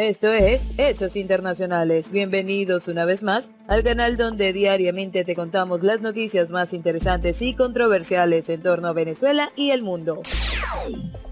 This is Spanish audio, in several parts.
Esto es Hechos Internacionales. Bienvenidos una vez más al canal donde diariamente te contamos las noticias más interesantes y controversiales en torno a Venezuela y el mundo.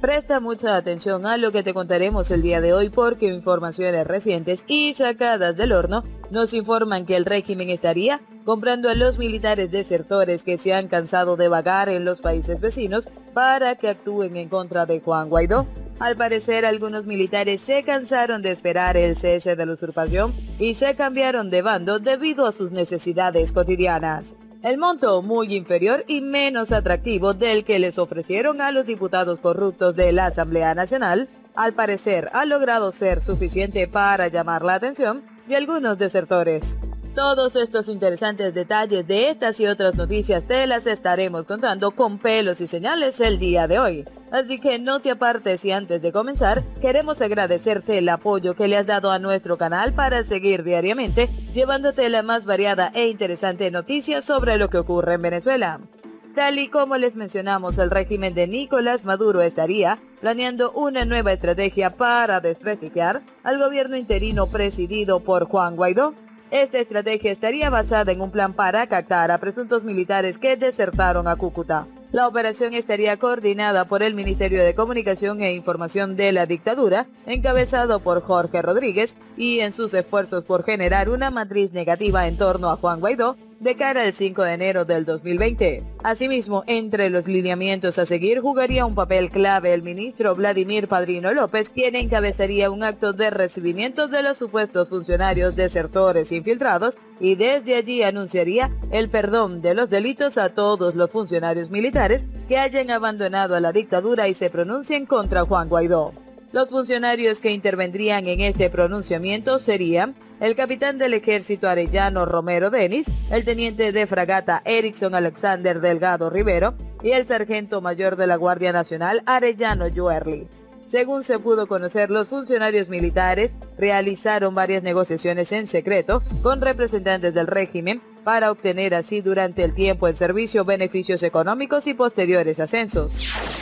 Presta mucha atención a lo que te contaremos el día de hoy porque informaciones recientes y sacadas del horno nos informan que el régimen estaría comprando a los militares desertores que se han cansado de vagar en los países vecinos para que actúen en contra de Juan Guaidó. Al parecer, algunos militares se cansaron de esperar el cese de la usurpación y se cambiaron de bando debido a sus necesidades cotidianas. El monto muy inferior y menos atractivo del que les ofrecieron a los diputados corruptos de la Asamblea Nacional, al parecer ha logrado ser suficiente para llamar la atención de algunos desertores. Todos estos interesantes detalles de estas y otras noticias te las estaremos contando con pelos y señales el día de hoy. Así que no te apartes y antes de comenzar, queremos agradecerte el apoyo que le has dado a nuestro canal para seguir diariamente llevándote la más variada e interesante noticia sobre lo que ocurre en Venezuela. Tal y como les mencionamos, el régimen de Nicolás Maduro estaría planeando una nueva estrategia para desprestigiar al gobierno interino presidido por Juan Guaidó esta estrategia estaría basada en un plan para captar a presuntos militares que desertaron a Cúcuta. La operación estaría coordinada por el Ministerio de Comunicación e Información de la dictadura, encabezado por Jorge Rodríguez, y en sus esfuerzos por generar una matriz negativa en torno a Juan Guaidó, de cara al 5 de enero del 2020. Asimismo, entre los lineamientos a seguir jugaría un papel clave el ministro Vladimir Padrino López, quien encabezaría un acto de recibimiento de los supuestos funcionarios desertores infiltrados y desde allí anunciaría el perdón de los delitos a todos los funcionarios militares que hayan abandonado a la dictadura y se pronuncien contra Juan Guaidó. Los funcionarios que intervendrían en este pronunciamiento serían el capitán del ejército arellano Romero Denis, el teniente de fragata Erickson Alexander Delgado Rivero y el sargento mayor de la Guardia Nacional Arellano Yuerli. Según se pudo conocer, los funcionarios militares realizaron varias negociaciones en secreto con representantes del régimen para obtener así durante el tiempo en servicio beneficios económicos y posteriores ascensos.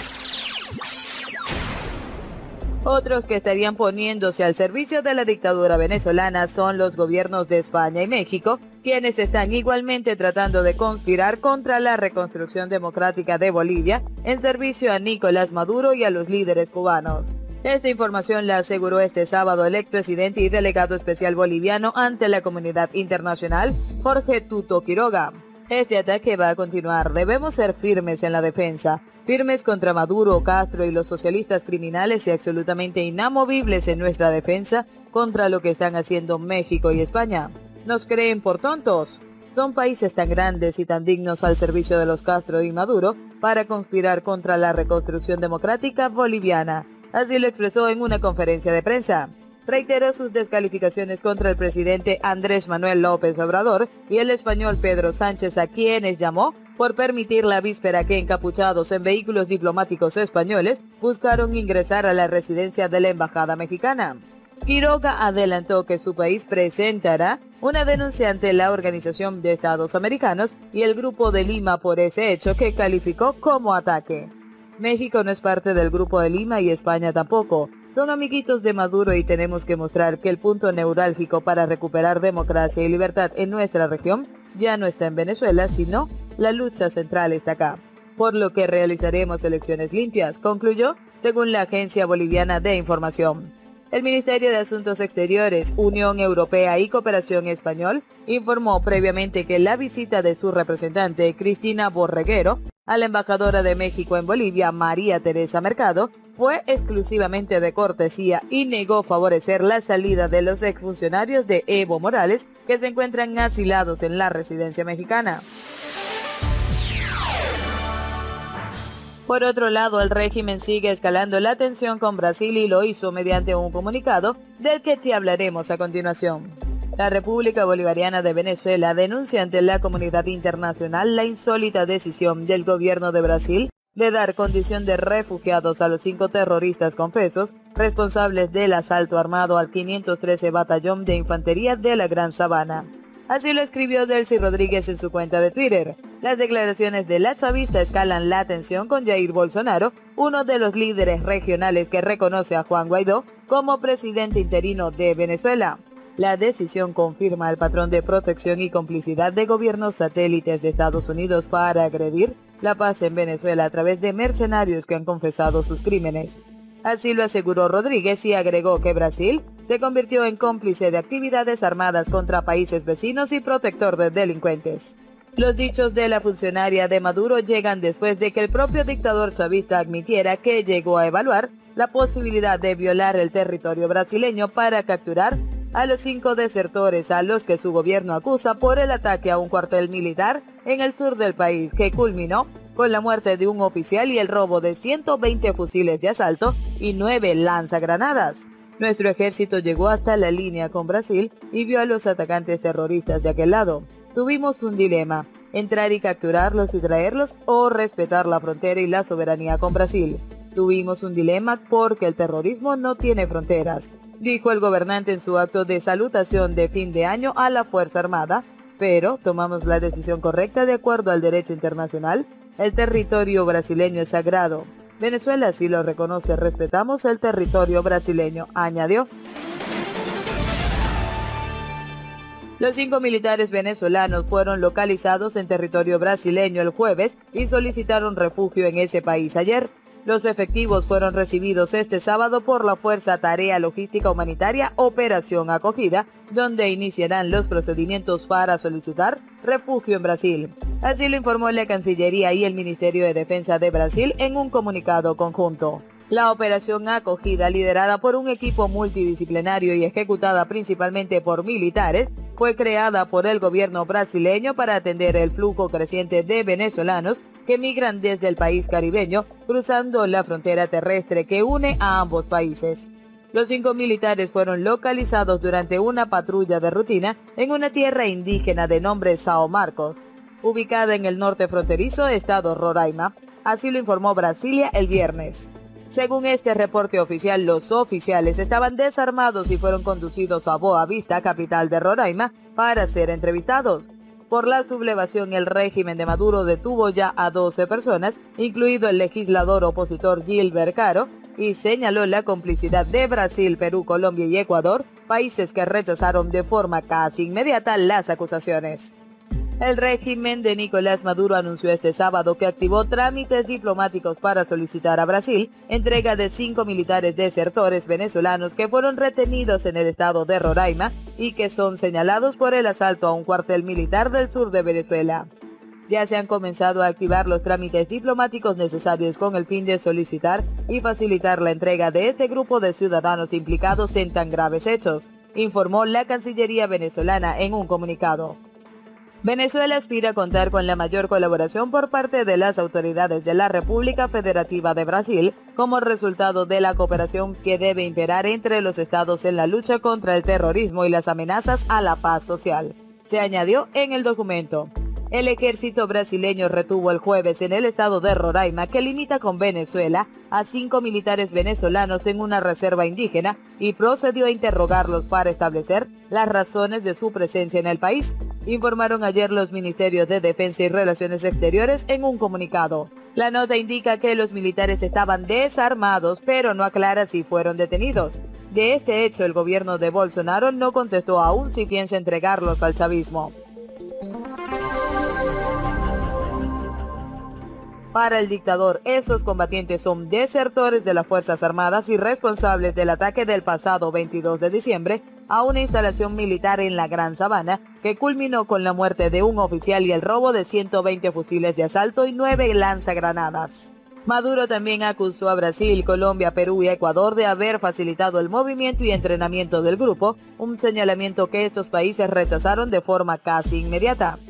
Otros que estarían poniéndose al servicio de la dictadura venezolana son los gobiernos de España y México, quienes están igualmente tratando de conspirar contra la reconstrucción democrática de Bolivia en servicio a Nicolás Maduro y a los líderes cubanos. Esta información la aseguró este sábado el expresidente y delegado especial boliviano ante la comunidad internacional, Jorge Tuto Quiroga. Este ataque va a continuar. Debemos ser firmes en la defensa, firmes contra Maduro, Castro y los socialistas criminales y absolutamente inamovibles en nuestra defensa contra lo que están haciendo México y España. ¿Nos creen por tontos? Son países tan grandes y tan dignos al servicio de los Castro y Maduro para conspirar contra la reconstrucción democrática boliviana. Así lo expresó en una conferencia de prensa reiteró sus descalificaciones contra el presidente Andrés Manuel López Obrador y el español Pedro Sánchez, a quienes llamó por permitir la víspera que encapuchados en vehículos diplomáticos españoles buscaron ingresar a la residencia de la Embajada Mexicana. Quiroga adelantó que su país presentará una denuncia ante la Organización de Estados Americanos y el Grupo de Lima por ese hecho que calificó como ataque. México no es parte del Grupo de Lima y España tampoco, son amiguitos de Maduro y tenemos que mostrar que el punto neurálgico para recuperar democracia y libertad en nuestra región ya no está en Venezuela, sino la lucha central está acá. Por lo que realizaremos elecciones limpias, concluyó, según la Agencia Boliviana de Información. El Ministerio de Asuntos Exteriores, Unión Europea y Cooperación Español informó previamente que la visita de su representante, Cristina Borreguero, a la embajadora de México en Bolivia, María Teresa Mercado, fue exclusivamente de cortesía y negó favorecer la salida de los exfuncionarios de Evo Morales que se encuentran asilados en la residencia mexicana. Por otro lado, el régimen sigue escalando la tensión con Brasil y lo hizo mediante un comunicado del que te hablaremos a continuación. La República Bolivariana de Venezuela denuncia ante la comunidad internacional la insólita decisión del gobierno de Brasil de dar condición de refugiados a los cinco terroristas confesos responsables del asalto armado al 513 Batallón de Infantería de la Gran Sabana. Así lo escribió Delcy Rodríguez en su cuenta de Twitter. Las declaraciones de la chavista escalan la atención con Jair Bolsonaro, uno de los líderes regionales que reconoce a Juan Guaidó como presidente interino de Venezuela. La decisión confirma el patrón de protección y complicidad de gobiernos satélites de Estados Unidos para agredir la paz en Venezuela a través de mercenarios que han confesado sus crímenes. Así lo aseguró Rodríguez y agregó que Brasil se convirtió en cómplice de actividades armadas contra países vecinos y protector de delincuentes. Los dichos de la funcionaria de Maduro llegan después de que el propio dictador chavista admitiera que llegó a evaluar la posibilidad de violar el territorio brasileño para capturar a los cinco desertores a los que su gobierno acusa por el ataque a un cuartel militar en el sur del país que culminó con la muerte de un oficial y el robo de 120 fusiles de asalto y nueve lanzagranadas. Nuestro ejército llegó hasta la línea con Brasil y vio a los atacantes terroristas de aquel lado. Tuvimos un dilema, entrar y capturarlos y traerlos o respetar la frontera y la soberanía con Brasil. Tuvimos un dilema porque el terrorismo no tiene fronteras, dijo el gobernante en su acto de salutación de fin de año a la Fuerza Armada, pero tomamos la decisión correcta de acuerdo al derecho internacional. El territorio brasileño es sagrado. Venezuela sí lo reconoce, respetamos el territorio brasileño, añadió. Los cinco militares venezolanos fueron localizados en territorio brasileño el jueves y solicitaron refugio en ese país ayer. Los efectivos fueron recibidos este sábado por la Fuerza Tarea Logística Humanitaria Operación Acogida, donde iniciarán los procedimientos para solicitar refugio en Brasil. Así lo informó la Cancillería y el Ministerio de Defensa de Brasil en un comunicado conjunto. La operación acogida, liderada por un equipo multidisciplinario y ejecutada principalmente por militares, fue creada por el gobierno brasileño para atender el flujo creciente de venezolanos que migran desde el país caribeño cruzando la frontera terrestre que une a ambos países. Los cinco militares fueron localizados durante una patrulla de rutina en una tierra indígena de nombre Sao Marcos, ubicada en el norte fronterizo estado Roraima, así lo informó Brasilia el viernes. Según este reporte oficial, los oficiales estaban desarmados y fueron conducidos a Boa Vista, capital de Roraima, para ser entrevistados. Por la sublevación, el régimen de Maduro detuvo ya a 12 personas, incluido el legislador opositor Gilbert Caro, y señaló la complicidad de Brasil, Perú, Colombia y Ecuador, países que rechazaron de forma casi inmediata las acusaciones. El régimen de Nicolás Maduro anunció este sábado que activó trámites diplomáticos para solicitar a Brasil entrega de cinco militares desertores venezolanos que fueron retenidos en el estado de Roraima y que son señalados por el asalto a un cuartel militar del sur de Venezuela. Ya se han comenzado a activar los trámites diplomáticos necesarios con el fin de solicitar y facilitar la entrega de este grupo de ciudadanos implicados en tan graves hechos, informó la Cancillería venezolana en un comunicado. Venezuela aspira a contar con la mayor colaboración por parte de las autoridades de la República Federativa de Brasil como resultado de la cooperación que debe imperar entre los estados en la lucha contra el terrorismo y las amenazas a la paz social. Se añadió en el documento. El ejército brasileño retuvo el jueves en el estado de Roraima, que limita con Venezuela, a cinco militares venezolanos en una reserva indígena y procedió a interrogarlos para establecer las razones de su presencia en el país, informaron ayer los Ministerios de Defensa y Relaciones Exteriores en un comunicado. La nota indica que los militares estaban desarmados, pero no aclara si fueron detenidos. De este hecho, el gobierno de Bolsonaro no contestó aún si piensa entregarlos al chavismo. Para el dictador, esos combatientes son desertores de las Fuerzas Armadas y responsables del ataque del pasado 22 de diciembre a una instalación militar en la Gran Sabana, que culminó con la muerte de un oficial y el robo de 120 fusiles de asalto y nueve lanzagranadas. Maduro también acusó a Brasil, Colombia, Perú y Ecuador de haber facilitado el movimiento y entrenamiento del grupo, un señalamiento que estos países rechazaron de forma casi inmediata.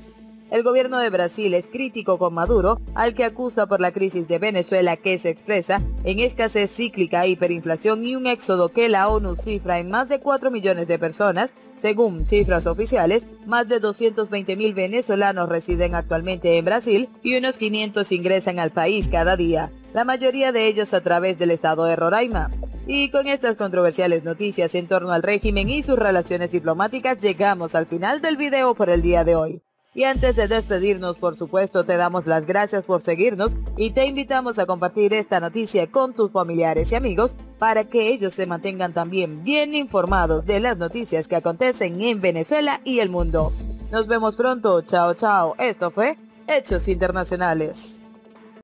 El gobierno de Brasil es crítico con Maduro, al que acusa por la crisis de Venezuela que se expresa en escasez cíclica, hiperinflación y un éxodo que la ONU cifra en más de 4 millones de personas. Según cifras oficiales, más de 220 mil venezolanos residen actualmente en Brasil y unos 500 ingresan al país cada día, la mayoría de ellos a través del estado de Roraima. Y con estas controversiales noticias en torno al régimen y sus relaciones diplomáticas llegamos al final del video por el día de hoy. Y antes de despedirnos, por supuesto, te damos las gracias por seguirnos y te invitamos a compartir esta noticia con tus familiares y amigos para que ellos se mantengan también bien informados de las noticias que acontecen en Venezuela y el mundo. Nos vemos pronto. Chao, chao. Esto fue Hechos Internacionales.